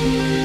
Bye.